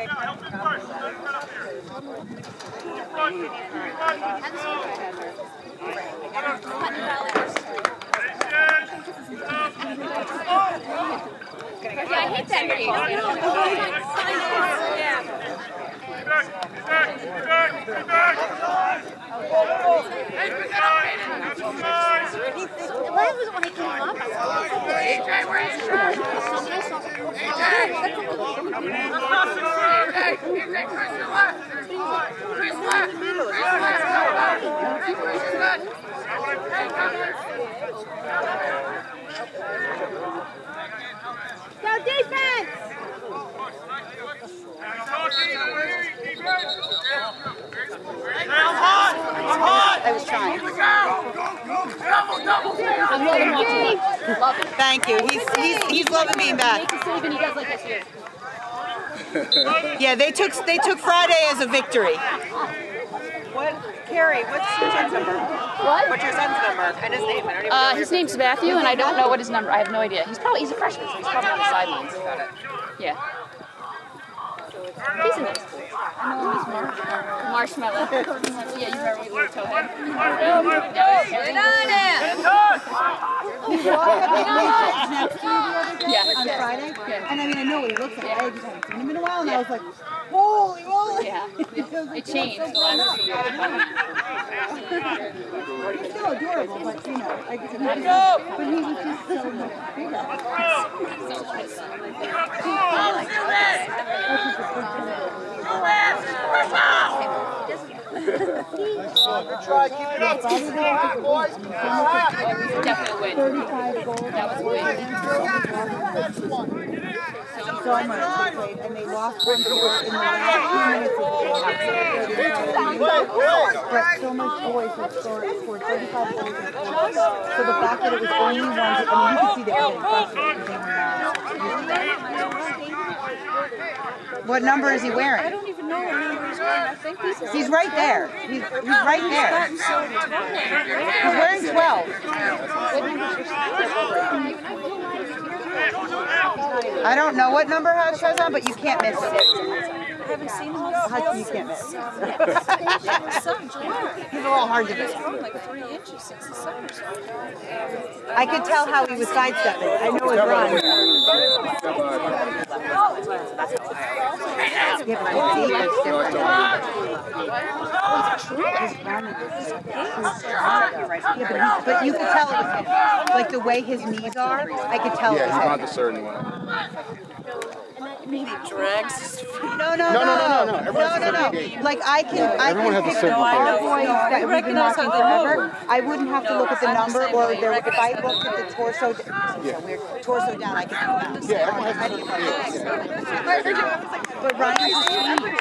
I hate that. Why was Go defense! I was trying. I'm loving watching him. Love it. Thank you. He's he's he's loving being back. Make a save and he does like this here. Yeah, they took they took Friday as a victory. What, Carrie, what's your son's number? What? What's your son's number and his name? I don't even Uh, his name's Matthew, and I don't know what his number. I have no idea. He's probably he's a freshman, so he's probably on the sidelines. Yeah. He's a nice boy. I know him as Marshmallow. yeah, you me, little towhead. Get on him! Yeah. on Friday. Yeah. And I mean, I know what he looks like. I just haven't seen him in a while, and I was like, holy moly! Yeah. It It changed the last few years. He's still adorable, but you know, I guess But he was just so much bigger. Try keep it up. Keep it up, boys. Definitely win. 35 goals. That was a win. So much they played, and they lost one to in the last two minutes of the game. But so much boys had scored, scored 35 goals in four. So the fact that it was only one, I mean, you could see they were frustrated because they were not. What number is he wearing? I don't even know what number he's wearing. I think he's He's right there. He's, he's right there. He's wearing 12. I don't know what number it shows on, but you can't miss it. I haven't seen him How- You can't miss. son, July. He's a little hard to miss. like three inches since the summer. I could tell how he was sidestepping. I know his run. Yeah, but his deep is different. His run is- Yeah, but, he, you could tell it was him. Like the way his knees are, I could tell Yeah, it he's not him. discerning one. He drags his feet. No, no, No, no, no, no, no, no. no, no, no. Like I can, I can has a pick certain our thing. boys that we've been recognize watching how they forever. I wouldn't have to look at the I'm number, saying, or there, if I recognize looked at the torso, this is so weird, torso down, I can do that. Yeah, everyone has a certain thing. But Ryan's is huge.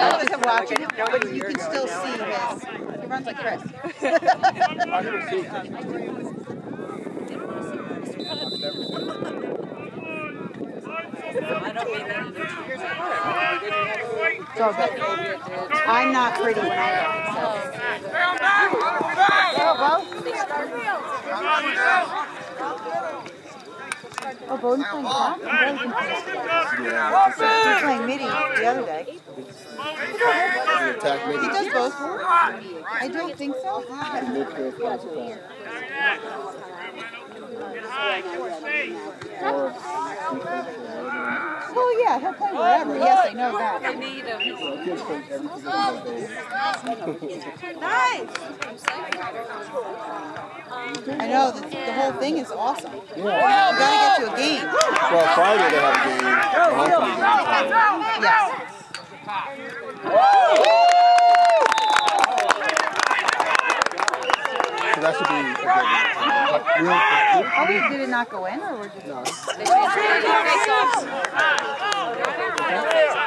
I was watching him, but you can still see his. He runs like Chris. I've never seen I don't mean that in a years apart. It's all good. I'm not pretty when I run, so. Oh, well. Oh, Bowden's playing back. He's playing midi the other day. Attack me. He does both. I don't think so. Well, yeah, he'll play wherever. Yes, I know that. They need him. nice. I know the, the whole thing is awesome. You gotta get to a game. Well, Friday they have a game. Homecoming game. Yes. So that should be a good one up oh, did it not go in, or were you... No.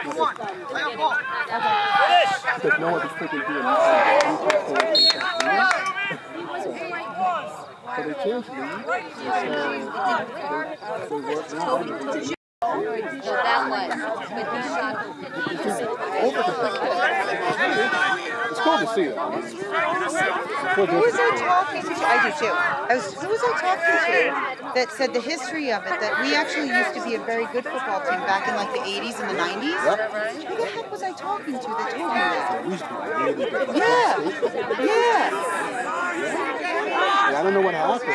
Come on, no one freaking doing that. So they changed it. So, that was, but he shot. Over It's cool to see that. Who was I talking to? I do too. I was, who was I talking to that said the history of it, that we actually used to be a very good football team back in like the 80s and the 90s? Yep. Who the heck was I talking to that told me that? We used to be really good. Yeah, yeah. Yeah, I don't know what happened.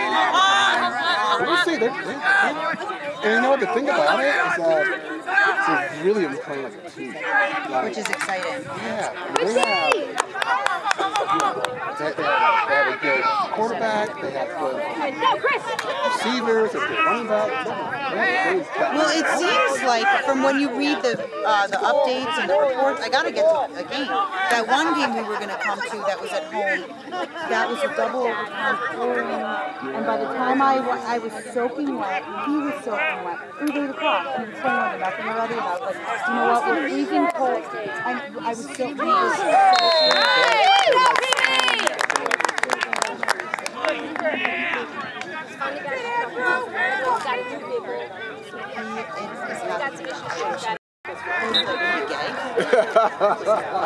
But we'll see. They're, they're, they're, and you know what the thing about it is that it's really playing like a team. Like, Which is exciting. yeah, they have, they, they, have, they have a good quarterback. They have good receivers. They have good running back. They have a great Well, it seems like from when you read the uh, the updates and the reports, I gotta get to a game. That one game we were gonna come to that was at home, that was a double overtime pouring, and by the time I wa- I was soaking wet, he was soaking wet. It was eight o'clock, and it's playing under nothing already, and I was like, you know what, we're freezing cold. I, I was soaking he was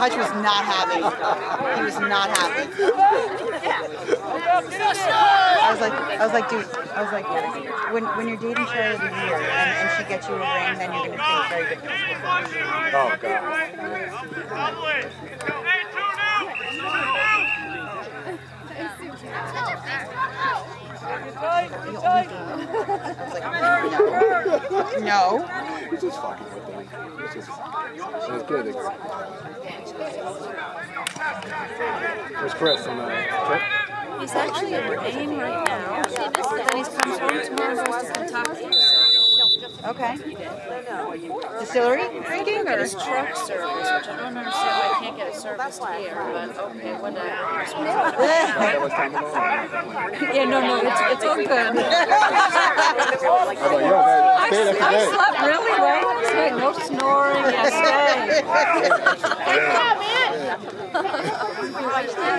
Hutch was not happy. He was not happy. I was like, I was like, dude, I was like, when when you're dating Charlie of the year and, and she gets you a ring, then you're gonna think very good. Oh, God. The only thing. I was like, no, no. He's just fucking with them. It's just, good. Where's Chris the uh, trip? He's actually in Maine right now, then he's comes home tomorrow and to Kentucky. Okay. Distillery drinking or? His truck service, which I don't understand why I can't get it serviced here, but okay, whatever. That was time alone. Yeah, no, no, it's, it's all good. I was like, yo, man, stay there I today. slept really late last night, no snoring, yes,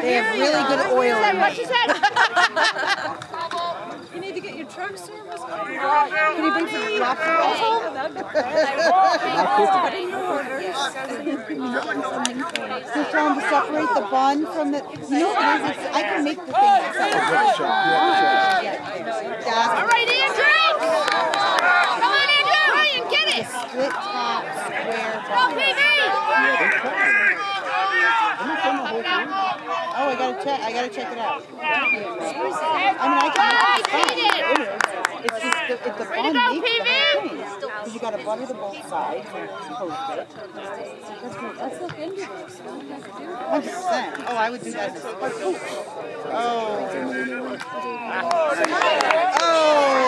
They have really good oil in it. You Can you bring some home? Just trying to separate the bun from the. You know what it is? I can make the thing. Yeah. right, Andrew! Come on, Andrew! Ryan, get it! Split top square bun they're cutting. I'm not done the whole thing. Oh, I gotta check. I gotta check it out. I mean, I can Oh, I it! it. It's just the, it's the bun go, makes the whole thing. Because you gotta butter the both sides and toast it. That's good. Let's look into this. Hundred percent. Oh, I would do that. a- Oh. Oh.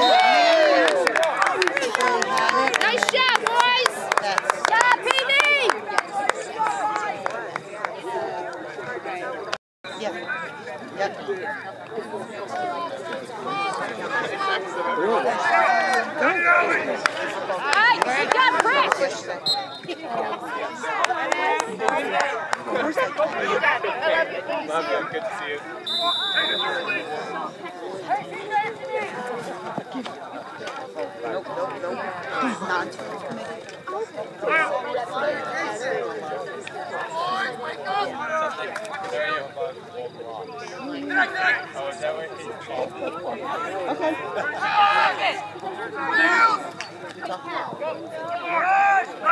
man. They had it. Nice shot, boys! That's Yeah, PV! yeah. Yep. Alright, you He's not. Okay. Until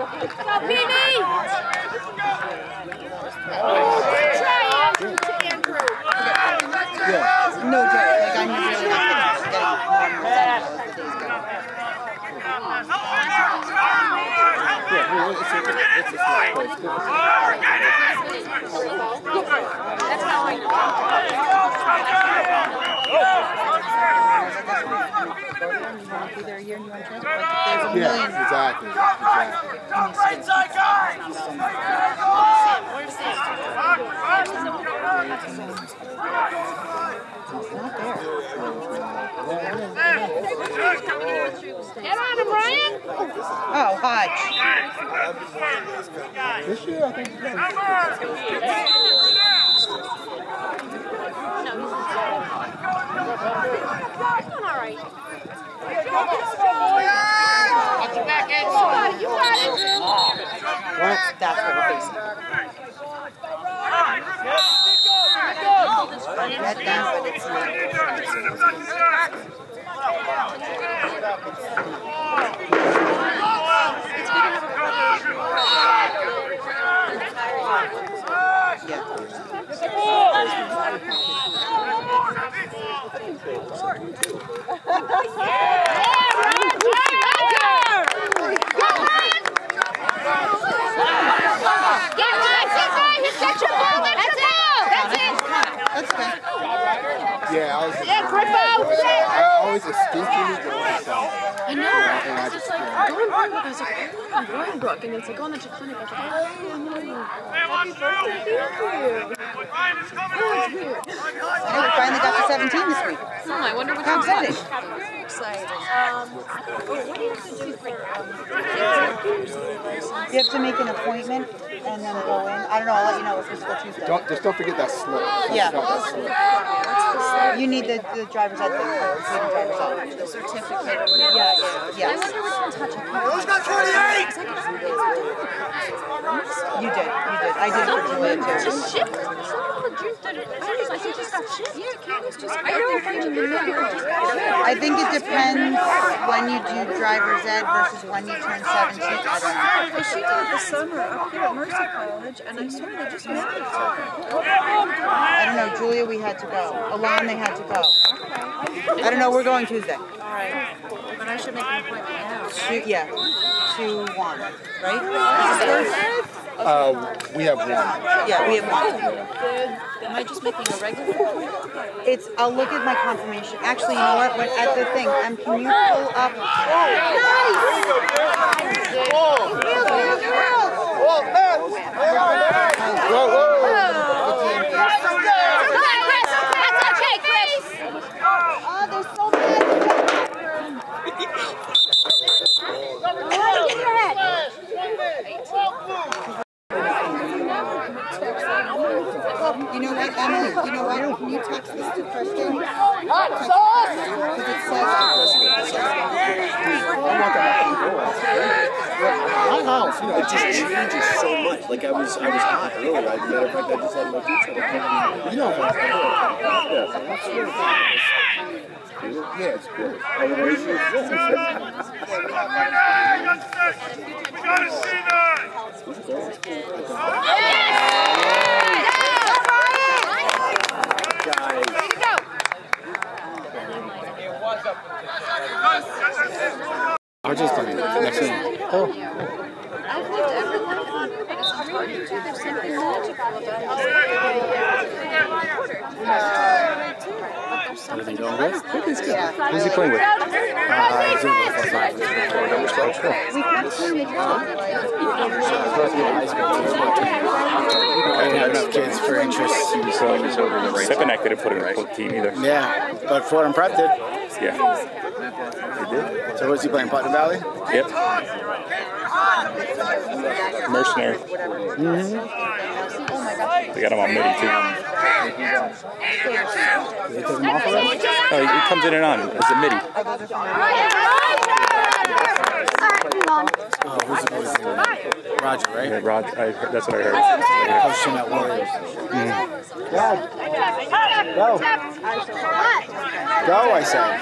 Go, Beanie! It's a, it's a small place. too. Be there a year and you want to transfer? Like, there's a Yeah, million. exactly. Exactly. Not there. Get on him, Ryan. Oh, hi. This year, I think it's good. That's what we're facing. Yeah. I was. Yeah! I always instinctively go to. I know. And I It's just just like yeah. going was oh, was oh. Happy birthday, thank you. I know we finally got to 17 this week. Oh, I wonder what How you exciting. Very excited. Um, what do you have to do for um, You have to make an appointment and then go in. I don't know. I'll let you know if physical Tuesday. Don't, just don't forget that slip. Yeah. Not that slip. You need the, the driver's ed. The driver's ed. the certificate or whatever? Yeah, yeah, I yes. wonder which one touch I can Who's got 28? You did. You did. I did for Julia too. Just ship. I think just got shipped. Yeah, Candace just. I know. I just got shipped. I think it depends when you do driver's ed versus when you turn 17. I don't know. Because she did it this summer up here at Mercy College, and I swear they just mailed it to her. I don't know. Julia, we had to go. Alon, they had to go. I don't know. We're going Tuesday. All right. But I should make an appointment now. Two, yeah. Two, one. Right? Uh, we have one. Yeah, we have one. Am I just making a regular? It's. I'll look at my confirmation. Actually, you know what? When, at the thing, um, can you pull up? Whoa, whoa. Oh, there's so many. You know what, Emily? You know what? Can you text this to Christian? Because it says My house, you know, it just changes so much. Like I was, I was hot earlier. As a matter of fact, I just had my pizza. You know, what? Yeah. yeah, it's good. We gotta see that! Guys, I'm just playing. Next thing. Oh. I've lived every one of them, but it's hard to do. There's something magical about it. Everything going good? Everything's good. Yeah. Who's he playing with? We kept saying they I didn't have enough kids for interest. So, Sepanek didn't put in a full team either. Yeah, but Fordham Prep did. Yeah. So was he playing Putnam Valley? Yep. Mercenary. They got him on midi too. Did they take off already? Oh, he, he comes in and on It's a midi. Oh, who's the who's the- Roger, right? Yeah, Rod, I that's what I heard. Coached him at Warriors. Go. Mm. Go, I said.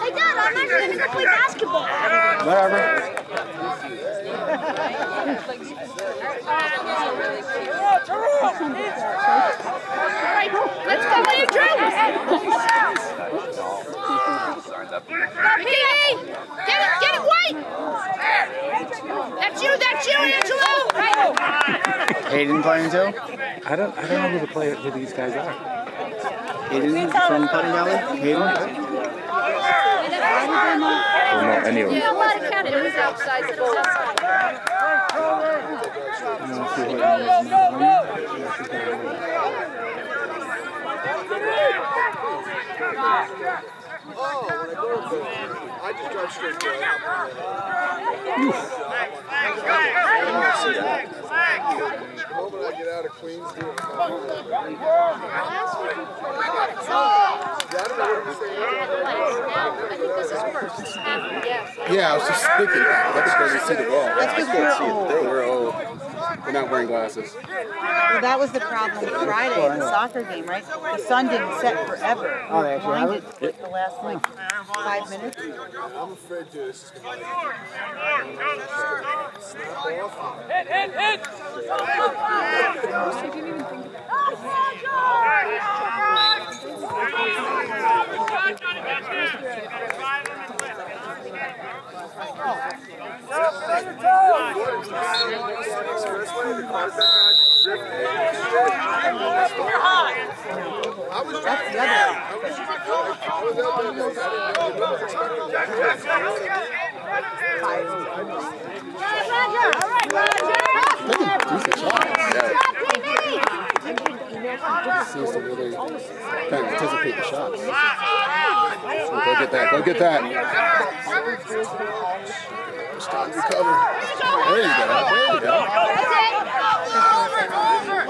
Hey, Dad, I'm not going to play basketball. Whatever. Let's go, what are you doing? Go, Petey! Get it, get it, White! That's you, that's you, Angelo! Right. Hayden playing too? I don't, I don't know who the player, who these guys are. Hayden from Putnam Valley? Hayden? I don't know any of them. Yeah, a lot of count. It was outside, but it was outside. I just drive straight through. The moment I get out of Queens, do it. Yeah, I don't know what to say. I think this is first. Yeah. Yeah, I was just thinking. That's because you see the ball. That's I 'cause can't we're see old. a. We're old. We're not wearing glasses. Well, that was the problem Friday the soccer game, right? The sun didn't set forever. Oh, they actually have Blinded it? with the last like five minutes. I'm afraid to. This Hit, hit, hit! I was That's the other. I was I was out there. I didn't know. I wasn't expecting Anticipate the. So go get that. Go get that. Stop recover. There you go. There you go.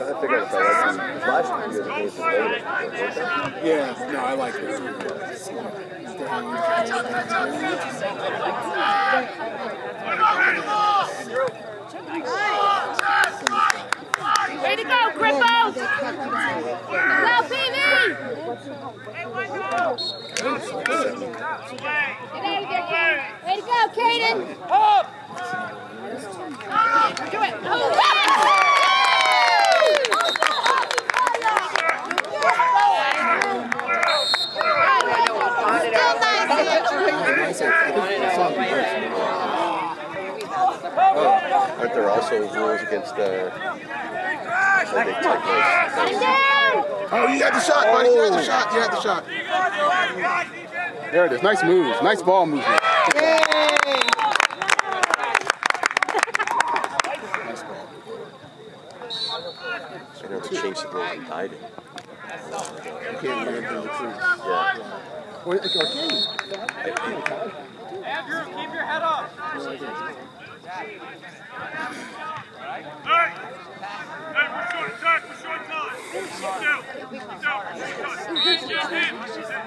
I figured if I like them flashing, you're the case of later. Yeah, no, I like it. Way to go, Grippo! Go, PV! Way to go, Kaden! Do it! Oh, Aren't there also rules against uh, like they take Oh, you had the shot, buddy. You had the shot. You had the shot. There it is. Nice moves. Nice ball movement. Yay! Nice ball. I know the chase that goes in hiding. You can't even into the truth. Yeah. Well, it's arcade. Andrew, keep your head up! Hey! Hey, we're short attack, we're short time! Keep down, keep down, keep down. He's in, he's in.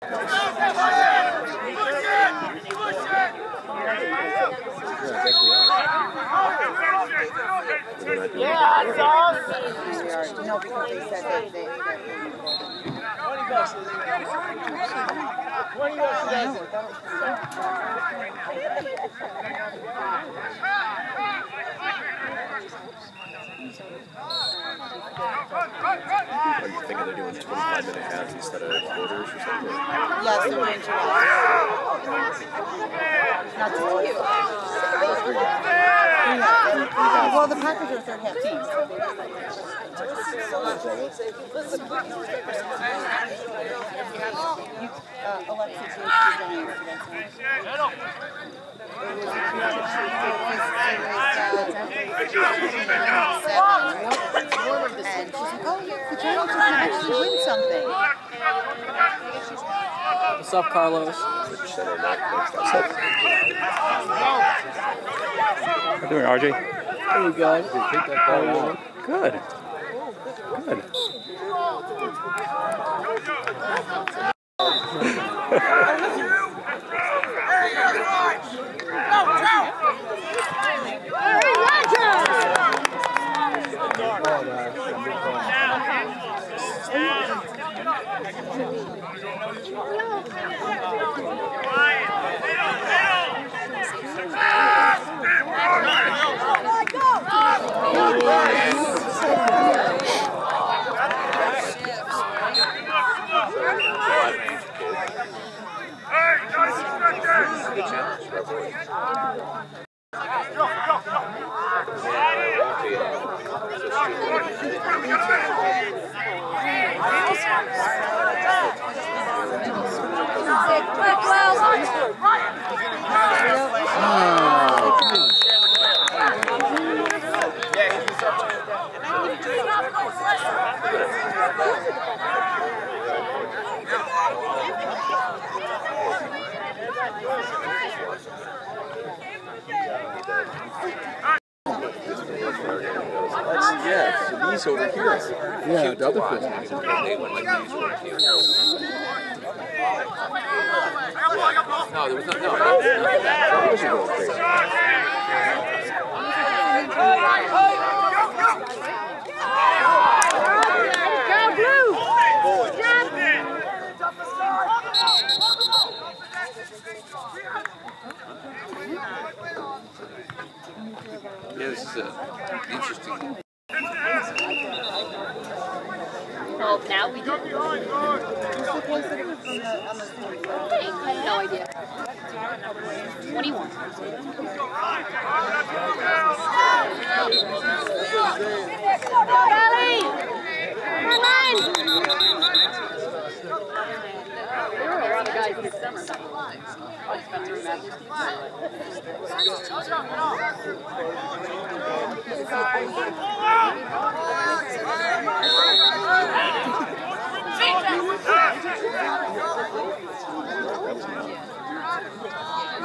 They're not doing No, Are you thinking they're doing 25 minute halves instead of quarters or something? Not Well, the Packers are third half team. So they're just like- You, Alexis, you have to go in for that one. And she's like, yeah, the Giants are going to actually win something. What's up, Carlos? Percent or not, that's- that's- How you doing, RJ? There you go. Take that ball out. Good. Good. Yeah, the other fish. No, there was no, no. Those are going crazy. Go blue! Jump! Yeah, this is uh, interesting. Well, now we do. No idea. 21. Belly! Come on! There were a lot of guys this summer. Like Spencer Matthews. Go Belly! Uh, Jamie.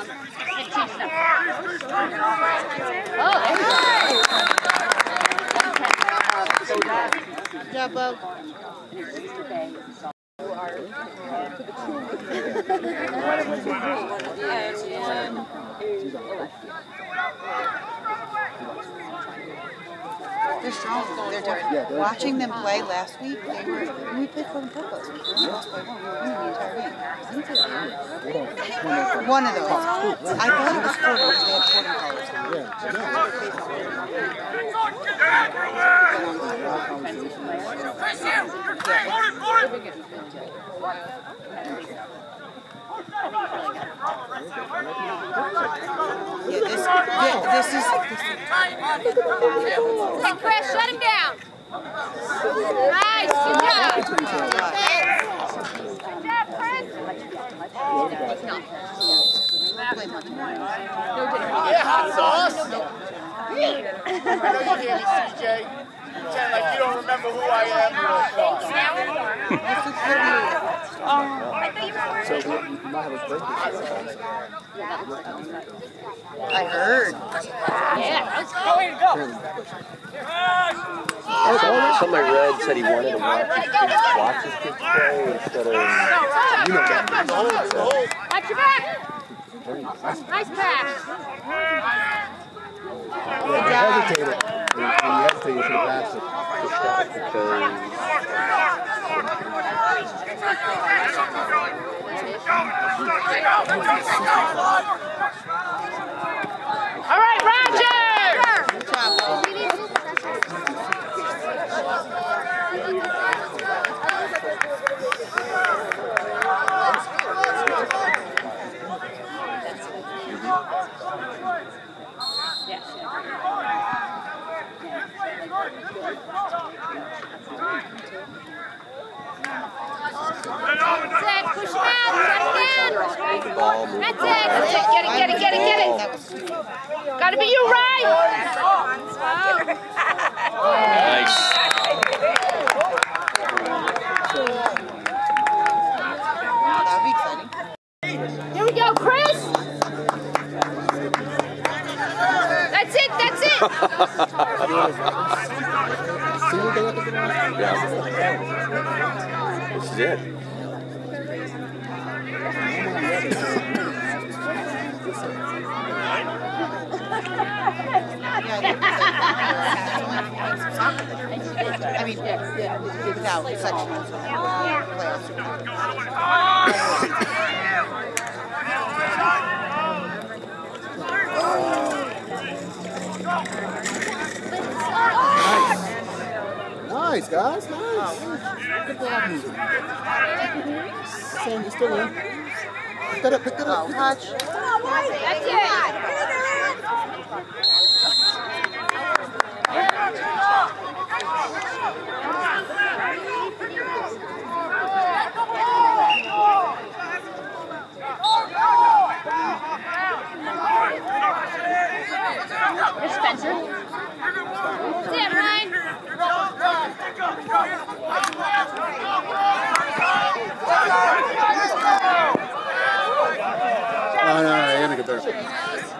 Um, 15 snap. Oh, there we go. So that, Yeah, Bo. They're strong. They're different. Watching them play last week, they were, we played for them purpose. We lost by one. We were winning the entire game. One of those. I thought it was four because they had 40 colors. Yeah, this, yeah, this is, Hey, Chris, shut him down. Nice, good job. Good job, Chris. play much. Yeah, hot sauce. I know you hear me, CJ. Pretend like you don't remember who I am. Uh, so we, we might have a birthday. I heard. Something I read said he wanted to watch his kids, watch his kids play instead of. You know that. Watch your back. Nice pass. Yeah, he hesitated. When you hesitate, you should have passed it. Because That's it. That's it. Get it, get it, get it, get it. Gotta be you, right? Nice. Here we go, Chris. That's it, that's it. yeah. This is it. I mean, without such Nice, guys. Nice. Good ball movement. Sandy's still in. Pick that up, pick that up. Oh, touch. Come on, Whitey. That's it. Oh, no, no, no, you gotta get there.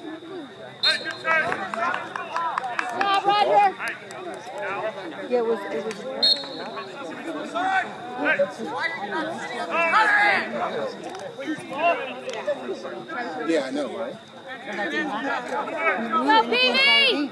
Stop, Roger. Yeah, it was. It was. Yeah, I know, right? Go, PV!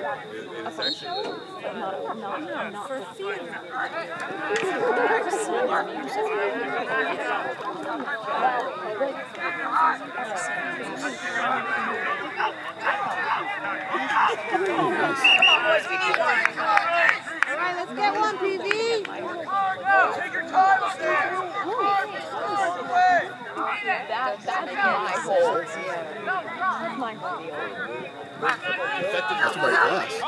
Not All right, let's get one, PV. Take your time That, that is my whole. That's my whole. That's about glass.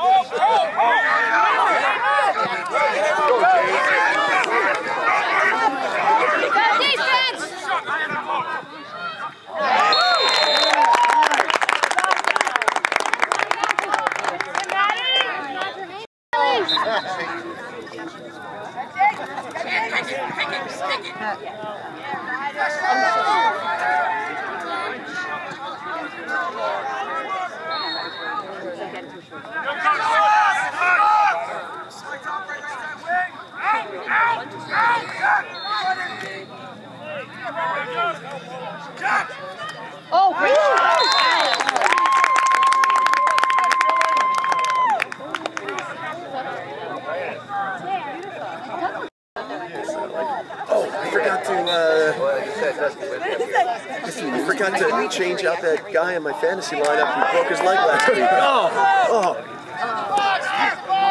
Fantasy lineup who broke his leg last week. Oh, oh.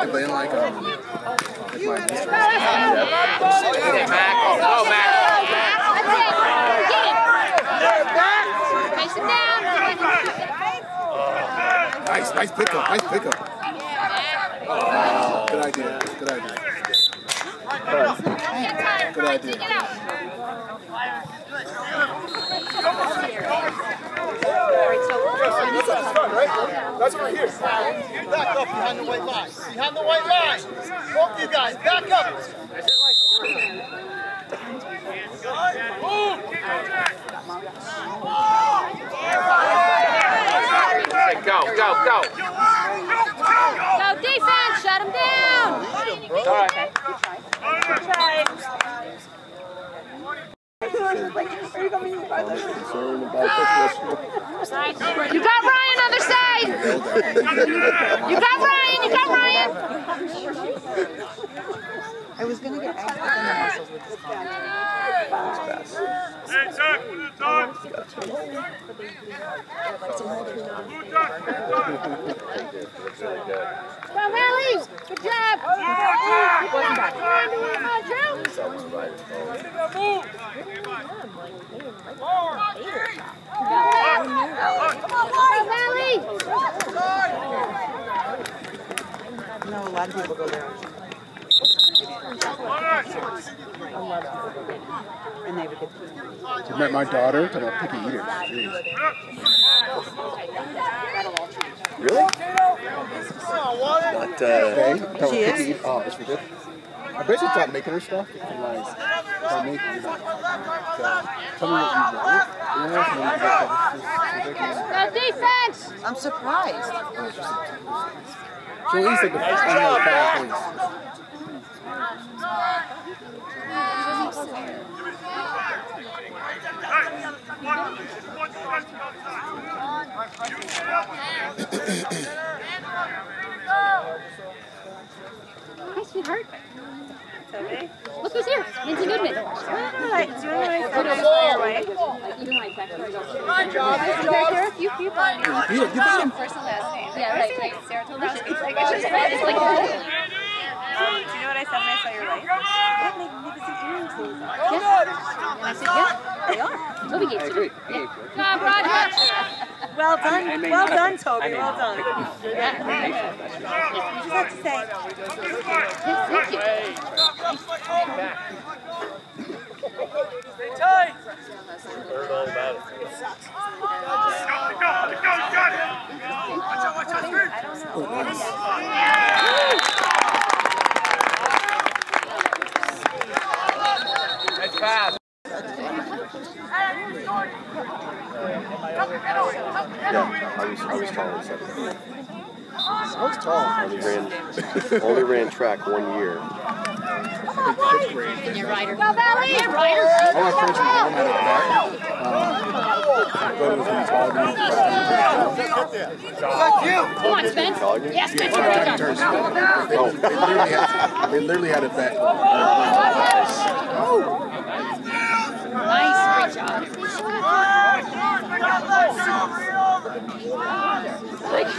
They playing like um, like my Go, Mac. Face him down. Nice, nice pickup, nice pickup. Oh, good idea, good idea. Good idea. Get out. That's we're here. Back up behind the white line. Behind the white line. Both you guys, back up. Go, go. Go defense. Shut him down. All right. Concerned about You got Ryan on the side. You got Ryan. You got Ryan. I was gonna get angry in the muscles with this contact. Hey, Zach, put it on. Blue duck, blue duck. Go. Good job. Come on, Drew. Go, Hallie. No, a lot of people go there. And they would get You met my daughter, talking about picky eater. Jeez. Really? Not, uh, Hey, talking about She is? picky eater. Oh, it's ridiculous. I basically stopped making her stuff and like, start making it. Like, so, tell me what you want. You know, and then you get that. It's just ridiculous. Go defense. I'm surprised. So at least like the first time I found things. Hey, one, one stretch outside. You get up. Hi, Okay. Look who's here. Lindsay Goodman. Ah, Hi, do you want to Put know it my away. wife? Even my text. There are a few people on your You beat it, you beat him. first and last name. Yeah, right. right. Sarah told me it's like I just read. It's like, do you know what I said when I saw your wife? What magnificent earrings those are. And I said, yeah, they are. Toby gave it to me. Yeah. Come on, Roger. Well done, I mean, well done, Toby. I mean, Well done. Yeah. You just have to say. Yes, thank you. Stay tight! Go, go, go, got it. Watch out, watch out, screen. That's yeah, I was, I was tall. I was tall. Only ran, only ran track one year. You're Ryder. Go, Valley. Ryder. All our friends from home had it back. But it was really tall. Come on, Spence. Yes, Spence. Back in Good turns. job. Oh, they literally had, they literally had it back. Nice. Great job.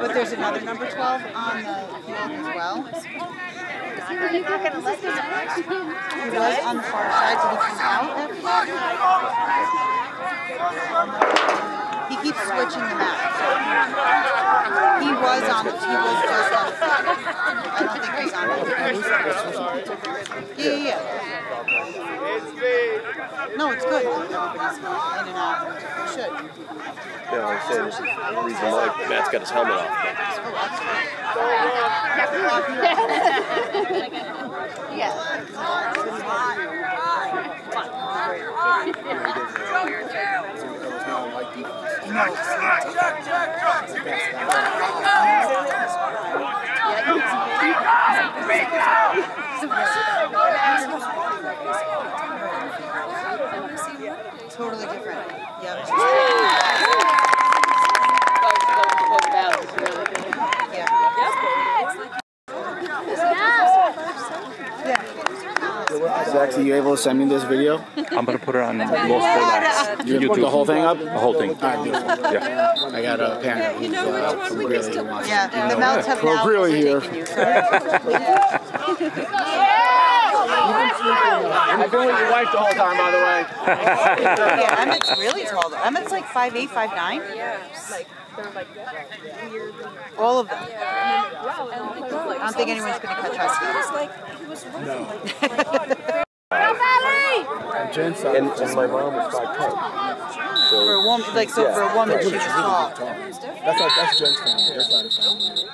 But there's another number 12 on the field as well. He was on the far side, so he came out. He keeps switching them out. He was on, he was just on, I don't think he's on. Yeah, yeah, yeah. No, it's good. Everybody's in and out. It should. You know, I'm saying this is the reason why Matt's got his helmet off. Totally different. Yep. Zach, are you send me this video? I'm gonna put it on multiple apps. You put the whole thing up? The whole thing. Yeah. I got a parent who's uh, from Greeley who wants Yeah, the mounts have We're now really here. you. I've been with your wife the whole time, by the way. yeah, Emmett's really tall though. Emmett's like 5'8", 5'9". All of them. I don't think anyone's going to catch us. Jen's And, and my mom was five ten. For a woman, like so for a woman, she was tall. That's our, that's Jen's family. Their side of family.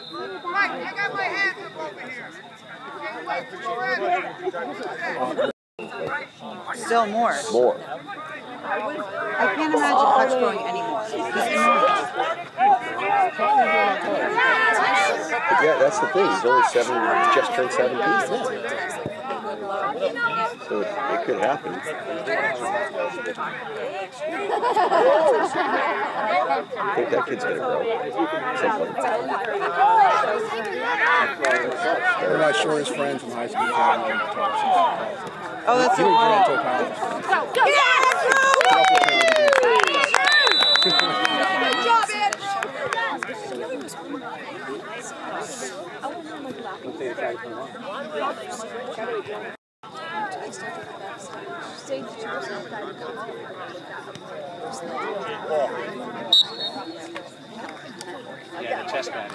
Mike, I got my hands up over here. Still more. More. I can't imagine Hutch growing anymore. He's enormous. But yeah, that's the thing. He's only seven, just turned seventeen. So it, it could happen. I think that kid's gonna grow. Something. We're not sure his friend from high school. Oh, that's he so didn't Yeah, chest guy.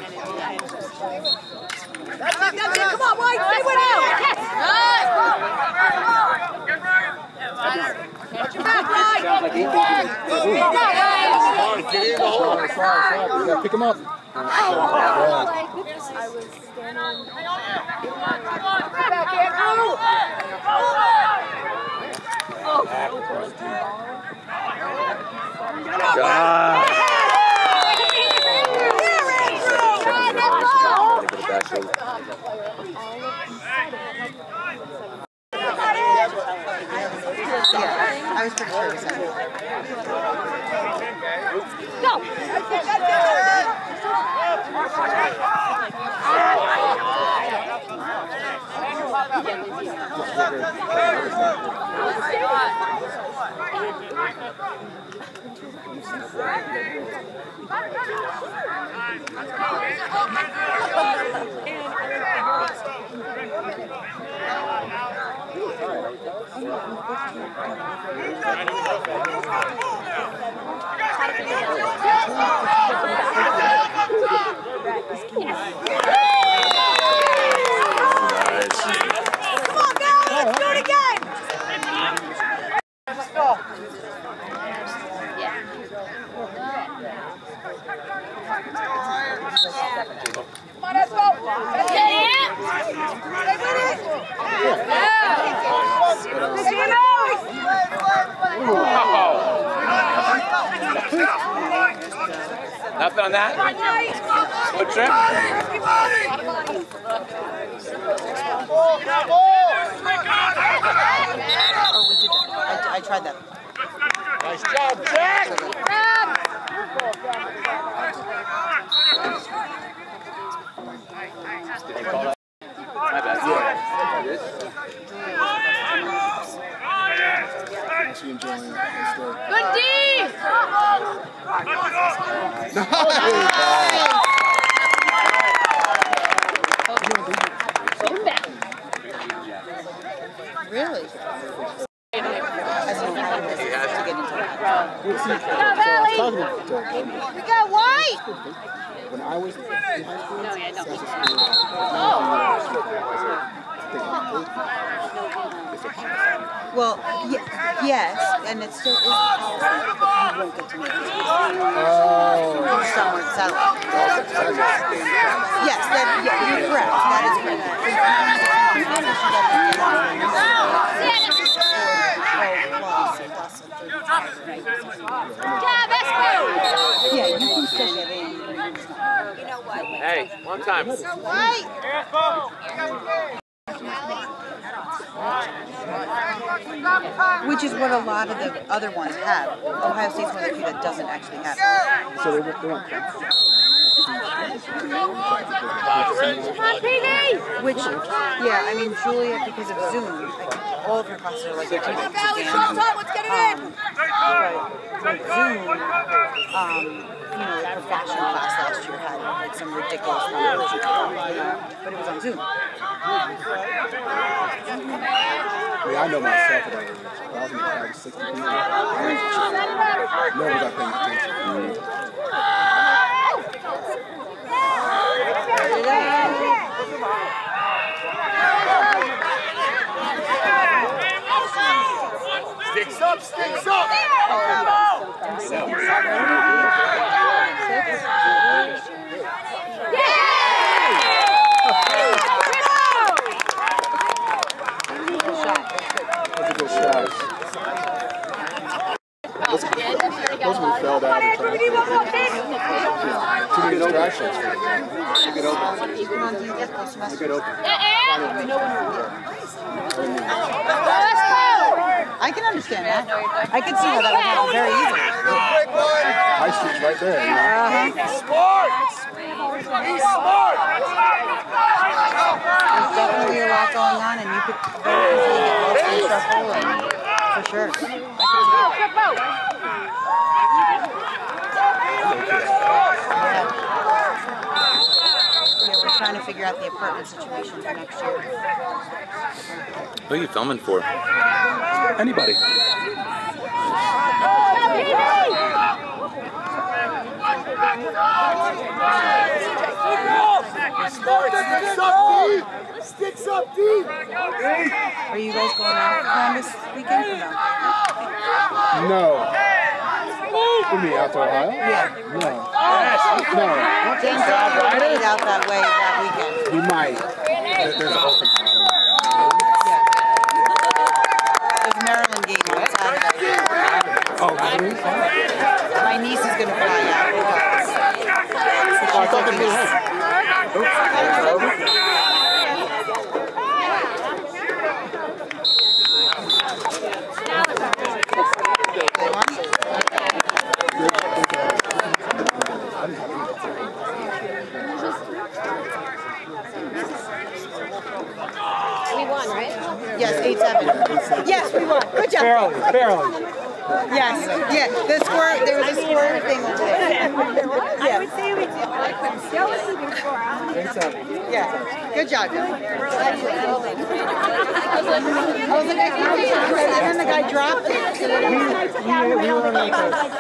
Come on, White, back, White. Sounds like he Sorry, sorry, sorry. You. Gotta pick him up. Yeah, I was pretty sure it was him. Come on, Mel, let's do it again. Come on, let's go. Let's get it. Stay with it. Yeah. See you Nothing on that? Good trip? Oh, we did that. I, I tried that. Nice job, Jack. My How's he enjoying it? Let's. Good D. Really? As an academic, to get into that. Talking about We got White. when I was in high school, No, yeah, don't. that's. Oh. I think eight. It's a Well, y- yes, and it still is policy, but you won't get to make it. Oh. Somewhere satellite. Yes, that, yeah, you're correct. That is correct. Yeah, you can still get in. Hey, one time. Which is what a lot of the other ones have. Ohio State's one of the few that doesn't actually have. So they, they won't. Which, yeah, I mean, Julia, because of Zoom, like, all of her classes are like two weeks exam. Let's get it in. But with Zoom, um, you know, like her fashion class last year had like some ridiculous number, you know, but it was on Zoom. I mean, I know myself that I was, I was in the crowd of 60 people. Nobody got paying attention. Sticks up, sticks up. That's a good shot. Those, those ones fell out of traffic. Too many distractions. Look it open. Look it open. I can understand that. I can see how that would happen very easily. High Street's right there. You know? Smart. Be smart. There's definitely a lot going on, and you could very easily get lost in shuffle, and for sure. I can see it. Yeah, we're trying to figure out the apartment situation for next year. Who are you filming for? Anybody. Sticks up deep. Sticks up deep. Are you guys going out around this weekend or no? No. What do you mean, out to Ohio? Yeah. No. No. James said you made out that way that weekend. Might. There- There's an open house. There's a Maryland game on Saturday. Oh, really? My niece is going to fly out. Oh, I thought they were home. We won, right? Yes, 8 7. Yes, we won. Good job. Barely, barely. Yes. Yeah. The score, there was a score thing over there. I would say we did, I couldn't still listen before. Yeah. Good job, Joe. I was like, I can't And then the guy dropped it. We, we, we were on like a